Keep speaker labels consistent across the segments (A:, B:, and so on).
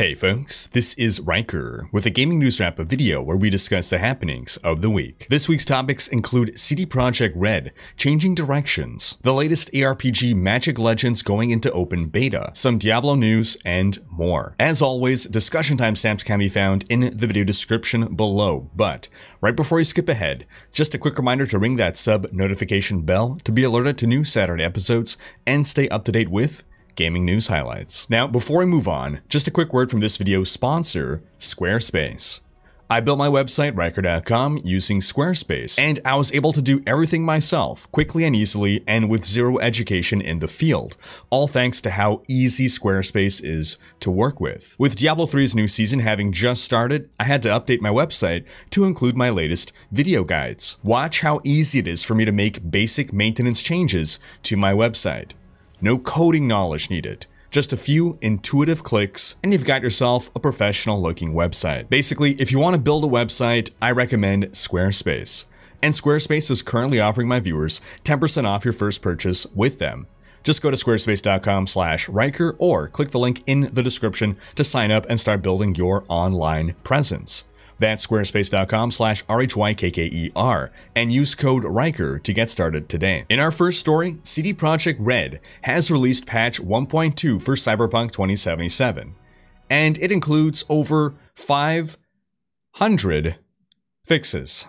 A: Hey folks, this is Rhykker with a gaming news wrap video where we discuss the happenings of the week. This week's topics include CD Projekt Red changing directions, the latest ARPG Magic Legends going into open beta, some Diablo news, and more. As always, discussion timestamps can be found in the video description below, but right before you skip ahead, just a quick reminder to ring that sub notification bell to be alerted to new Saturday episodes and stay up to date with gaming news highlights. Now, before I move on, just a quick word from this video's sponsor, Squarespace. I built my website, Rhykker.com, using Squarespace, and I was able to do everything myself, quickly and easily, and with zero education in the field, all thanks to how easy Squarespace is to work with. With Diablo 3's new season having just started, I had to update my website to include my latest video guides. Watch how easy it is for me to make basic maintenance changes to my website. No coding knowledge needed. Just a few intuitive clicks, and you've got yourself a professional looking website. Basically, if you want to build a website, I recommend Squarespace. And Squarespace is currently offering my viewers 10% off your first purchase with them. Just go to squarespace.com slash Rhykker or click the link in the description to sign up and start building your online presence. That's squarespace.com slash R-H-Y-K-K-E-R and use code Rhykker to get started today. In our first story, CD Projekt Red has released patch 1.2 for Cyberpunk 2077, and it includes over 500 fixes.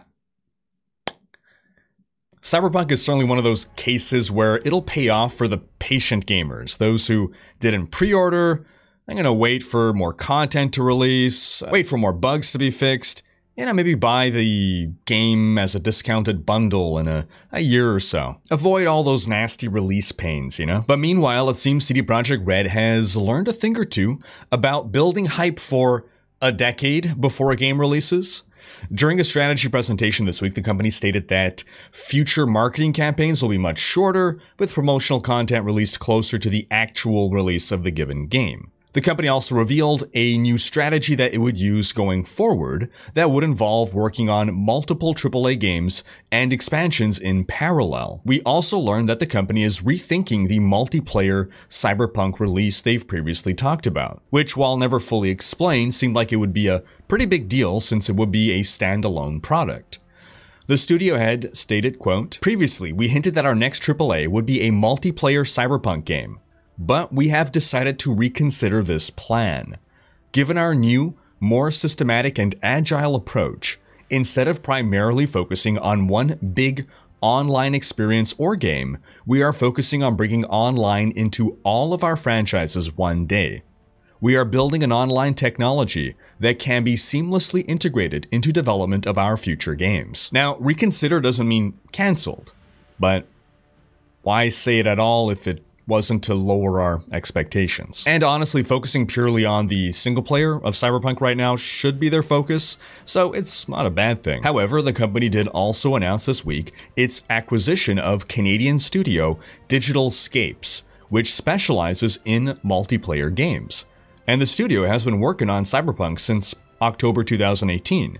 A: Cyberpunk is certainly one of those cases where it'll pay off for the patient gamers, those who didn't pre-order, I'm gonna wait for more content to release, wait for more bugs to be fixed, you know, maybe buy the game as a discounted bundle in a, a year or so. Avoid all those nasty release pains, you know? But meanwhile, it seems CD Projekt Red has learned a thing or two about building hype for a decade before a game releases. During a strategy presentation this week, the company stated that future marketing campaigns will be much shorter, with promotional content released closer to the actual release of the given game. The company also revealed a new strategy that it would use going forward that would involve working on multiple AAA games and expansions in parallel. We also learned that the company is rethinking the multiplayer Cyberpunk release they've previously talked about, which while never fully explained seemed like it would be a pretty big deal since it would be a standalone product. The studio head stated, quote, Previously, we hinted that our next AAA would be a multiplayer cyberpunk game. But we have decided to reconsider this plan. Given our new, more systematic and agile approach, instead of primarily focusing on one big online experience or game, we are focusing on bringing online into all of our franchises one day. We are building an online technology that can be seamlessly integrated into development of our future games. Now, reconsider doesn't mean cancelled, but why say it at all if it wasn't to lower our expectations. And honestly, focusing purely on the single player of Cyberpunk right now should be their focus, so it's not a bad thing. However, the company did also announce this week its acquisition of Canadian studio Digital Scapes, which specializes in multiplayer games. And the studio has been working on Cyberpunk since October 2018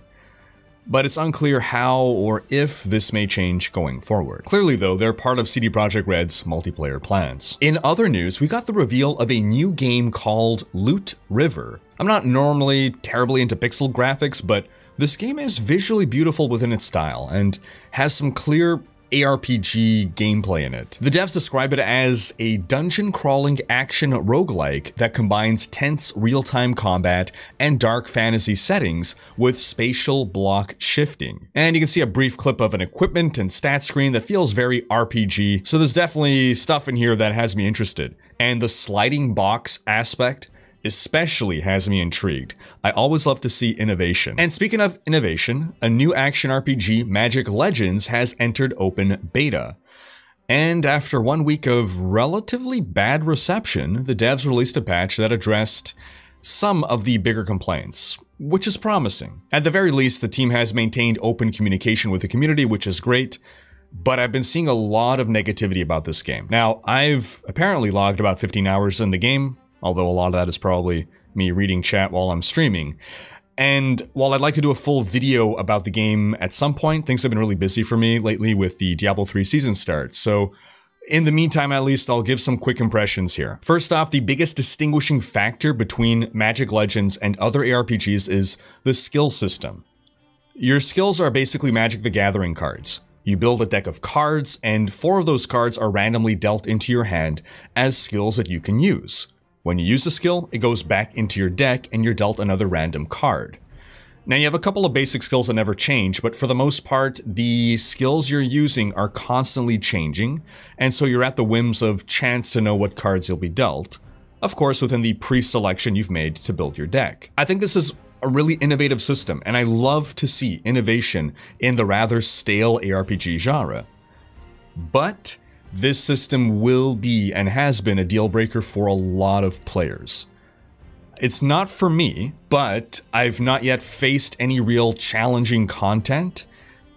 A: but it's unclear how or if this may change going forward. Clearly though, they're part of CD Projekt Red's multiplayer plans. In other news, we got the reveal of a new game called Loot River. I'm not normally terribly into pixel graphics, but this game is visually beautiful within its style and has some clear ARPG gameplay in it. The devs describe it as a dungeon crawling action roguelike that combines tense real-time combat and dark fantasy settings with spatial block shifting. And you can see a brief clip of an equipment and stat screen that feels very RPG, so there's definitely stuff in here that has me interested. And the sliding box aspect especially has me intrigued. I always love to see innovation. And speaking of innovation, a new action RPG, Magic Legends, has entered open beta. And after one week of relatively bad reception, the devs released a patch that addressed some of the bigger complaints, which is promising. At the very least, the team has maintained open communication with the community, which is great, but I've been seeing a lot of negativity about this game. Now, I've apparently logged about 15 hours in the game, although a lot of that is probably me reading chat while I'm streaming. And while I'd like to do a full video about the game at some point, things have been really busy for me lately with the Diablo 3 season start. So In the meantime, at least, I'll give some quick impressions here. First off, the biggest distinguishing factor between Magic Legends and other ARPGs is the skill system. Your skills are basically Magic the Gathering cards. You build a deck of cards, and four of those cards are randomly dealt into your hand as skills that you can use. When you use a skill, it goes back into your deck and you're dealt another random card. Now you have a couple of basic skills that never change, but for the most part, the skills you're using are constantly changing, and so you're at the whims of chance to know what cards you'll be dealt. Of course, within the pre-selection you've made to build your deck. I think this is a really innovative system, and I love to see innovation in the rather stale ARPG genre. But this system will be and has been a deal breaker for a lot of players. It's not for me, but I've not yet faced any real challenging content.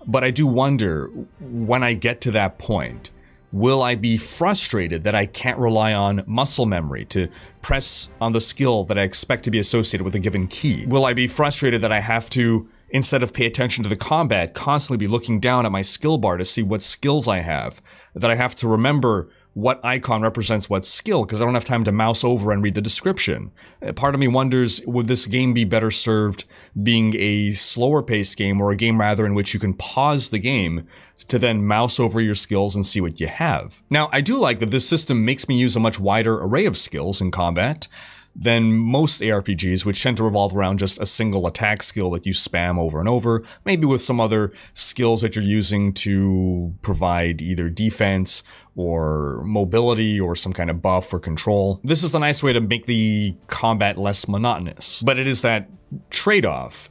A: But I do wonder, when I get to that point, will I be frustrated that I can't rely on muscle memory to press on the skill that I expect to be associated with a given key? Will I be frustrated that I have to, instead of pay attention to the combat, constantly be looking down at my skill bar to see what skills I have? That I have to remember what icon represents what skill because I don't have time to mouse over and read the description. Uh, part of me wonders, would this game be better served being a slower paced game or a game rather in which you can pause the game to then mouse over your skills and see what you have? Now, I do like that this system makes me use a much wider array of skills in combat than most ARPGs, which tend to revolve around just a single attack skill that you spam over and over, maybe with some other skills that you're using to provide either defense or mobility or some kind of buff or control. This is a nice way to make the combat less monotonous, but it is that trade-off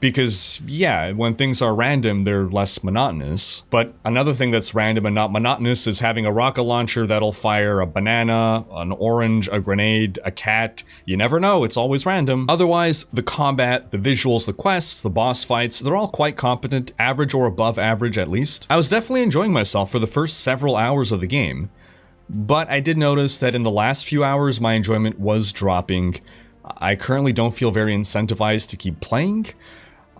A: because yeah, when things are random, they're less monotonous. But another thing that's random and not monotonous is having a rocket launcher that'll fire a banana, an orange, a grenade, a cat. You never know, it's always random. Otherwise, the combat, the visuals, the quests, the boss fights, they're all quite competent, average or above average at least. I was definitely enjoying myself for the first several hours of the game. But I did notice that in the last few hours, my enjoyment was dropping. I currently don't feel very incentivized to keep playing.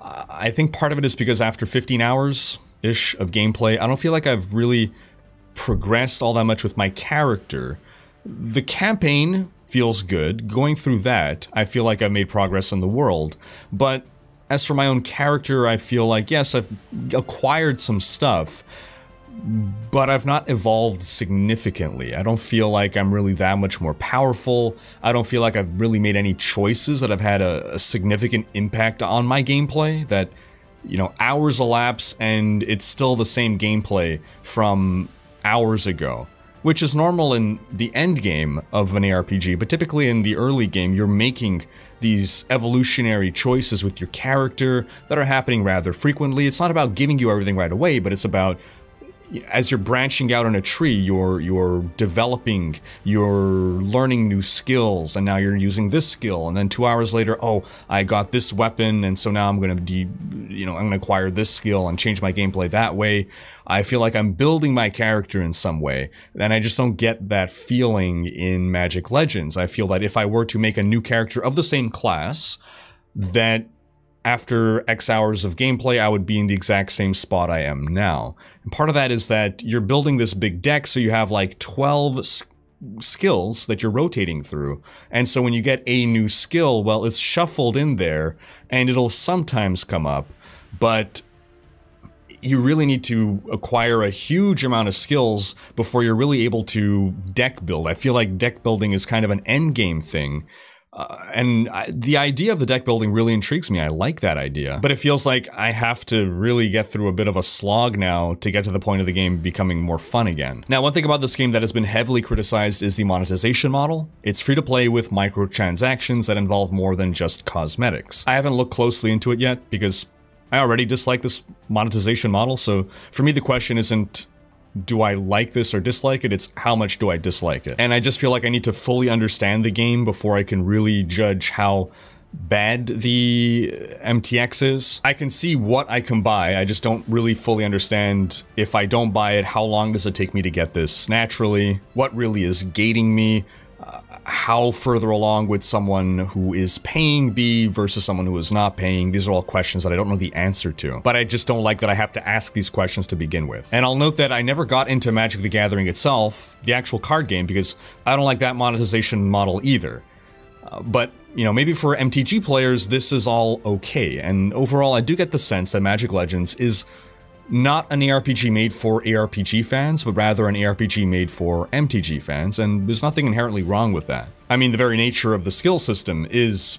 A: I think part of it is because after 15 hours-ish of gameplay, I don't feel like I've really progressed all that much with my character. The campaign feels good. Going through that, I feel like I've made progress in the world. But as for my own character, I feel like, yes, I've acquired some stuff, but I've not evolved significantly. I don't feel like I'm really that much more powerful. I don't feel like I've really made any choices that have had a, a significant impact on my gameplay that, you know, hours elapse and it's still the same gameplay from hours ago. Which is normal in the end game of an ARPG, but typically in the early game, you're making these evolutionary choices with your character that are happening rather frequently. It's not about giving you everything right away, but it's about as you're branching out on a tree, you're you're developing, you're learning new skills, and now you're using this skill, and then two hours later, oh, I got this weapon, and so now I'm gonna de, you know, I'm gonna acquire this skill and change my gameplay that way. I feel like I'm building my character in some way, and I just don't get that feeling in Magic Legends. I feel that if I were to make a new character of the same class, that after X hours of gameplay, I would be in the exact same spot I am now. And part of that is that you're building this big deck, so you have like 12 skills that you're rotating through. And so when you get a new skill, well, it's shuffled in there, and it'll sometimes come up, but you really need to acquire a huge amount of skills before you're really able to deck build. I feel like deck building is kind of an end game thing uh, and I, the idea of the deck building really intrigues me. I like that idea. But it feels like I have to really get through a bit of a slog now to get to the point of the game becoming more fun again. Now, one thing about this game that has been heavily criticized is the monetization model. It's free to play with microtransactions that involve more than just cosmetics. I haven't looked closely into it yet because I already dislike this monetization model, so for me the question isn't do I like this or dislike it, it's how much do I dislike it. And I just feel like I need to fully understand the game before I can really judge how bad the MTX is. I can see what I can buy, I just don't really fully understand if I don't buy it, how long does it take me to get this naturally, what really is gating me, how further along would someone who is paying be versus someone who is not paying? These are all questions that I don't know the answer to. But I just don't like that I have to ask these questions to begin with. And I'll note that I never got into Magic the Gathering itself, the actual card game, because I don't like that monetization model either. Uh, but you know, maybe for MTG players, this is all okay. And overall, I do get the sense that Magic Legends is not an ARPG made for ARPG fans, but rather an ARPG made for MTG fans, and there's nothing inherently wrong with that. I mean, the very nature of the skill system is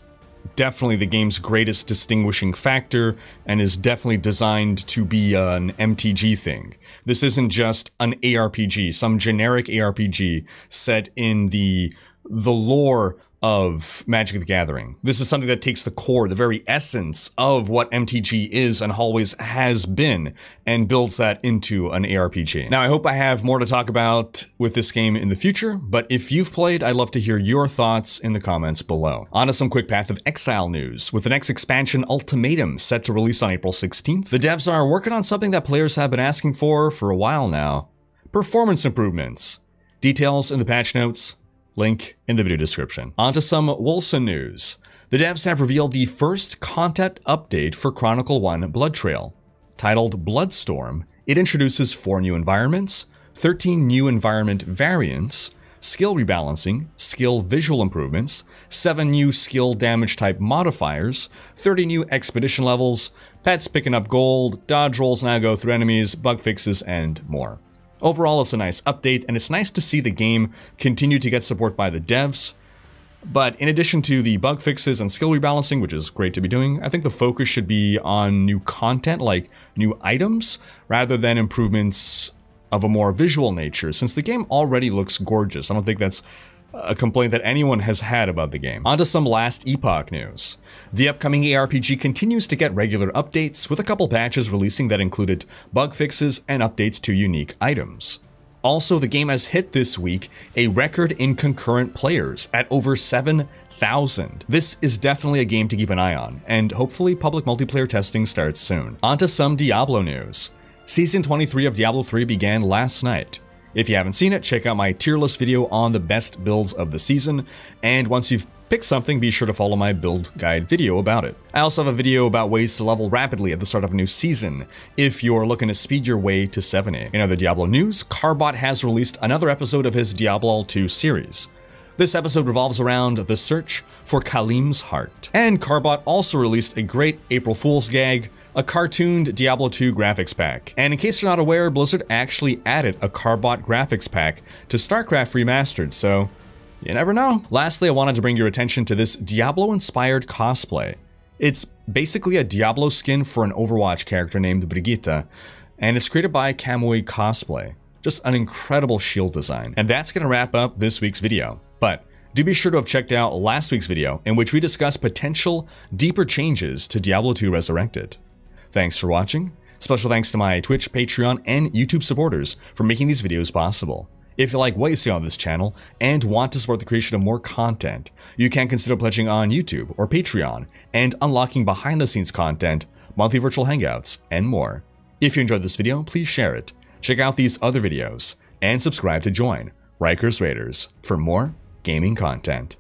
A: definitely the game's greatest distinguishing factor and is definitely designed to be an MTG thing. This isn't just an ARPG, some generic ARPG set in the the lore of Magic the Gathering. This is something that takes the core, the very essence of what MTG is and always has been, and builds that into an ARPG. Now, I hope I have more to talk about with this game in the future, but if you've played, I'd love to hear your thoughts in the comments below. On to some quick Path of Exile news. With the next expansion, Ultimatum, set to release on April 16th, the devs are working on something that players have been asking for for a while now. Performance improvements. Details in the patch notes, Link in the video description. On to some Wolcen news. The devs have revealed the first content update for Chronicle 1 Blood Trail. Titled Bloodstorm, it introduces 4 new environments, 13 new environment variants, skill rebalancing, skill visual improvements, 7 new skill damage type modifiers, 30 new expedition levels, pets picking up gold, dodge rolls now go through enemies, bug fixes, and more. Overall, it's a nice update, and it's nice to see the game continue to get support by the devs. But in addition to the bug fixes and skill rebalancing, which is great to be doing, I think the focus should be on new content like new items rather than improvements of a more visual nature, since the game already looks gorgeous. I don't think that's a complaint that anyone has had about the game. On to some last Epoch news. The upcoming ARPG continues to get regular updates, with a couple patches releasing that included bug fixes and updates to unique items. Also, the game has hit this week a record in concurrent players at over 7,000. This is definitely a game to keep an eye on, and hopefully public multiplayer testing starts soon. On to some Diablo news. Season 23 of Diablo 3 began last night. If you haven't seen it, check out my tier list video on the best builds of the season, and once you've picked something, be sure to follow my build guide video about it. I also have a video about ways to level rapidly at the start of a new season, if you're looking to speed your way to 70. In other Diablo news, Carbot has released another episode of his Diablo 2 series. This episode revolves around the search for Khalim's heart. And Carbot also released a great April Fool's gag, a cartooned Diablo 2 graphics pack. And in case you're not aware, Blizzard actually added a Carbot graphics pack to StarCraft Remastered, so you never know. Lastly, I wanted to bring your attention to this Diablo-inspired cosplay. It's basically a Diablo skin for an Overwatch character named Brigitte, and it's created by Kamui Cosplay. Just an incredible shield design. And that's gonna wrap up this week's video. But do be sure to have checked out last week's video in which we discussed potential deeper changes to Diablo 2 Resurrected. Thanks for watching. Special thanks to my Twitch, Patreon, and YouTube supporters for making these videos possible. If you like what you see on this channel and want to support the creation of more content, you can consider pledging on YouTube or Patreon and unlocking behind the scenes content, monthly virtual hangouts, and more. If you enjoyed this video, please share it, check out these other videos, and subscribe to join Rhykkers Raiders for more gaming content.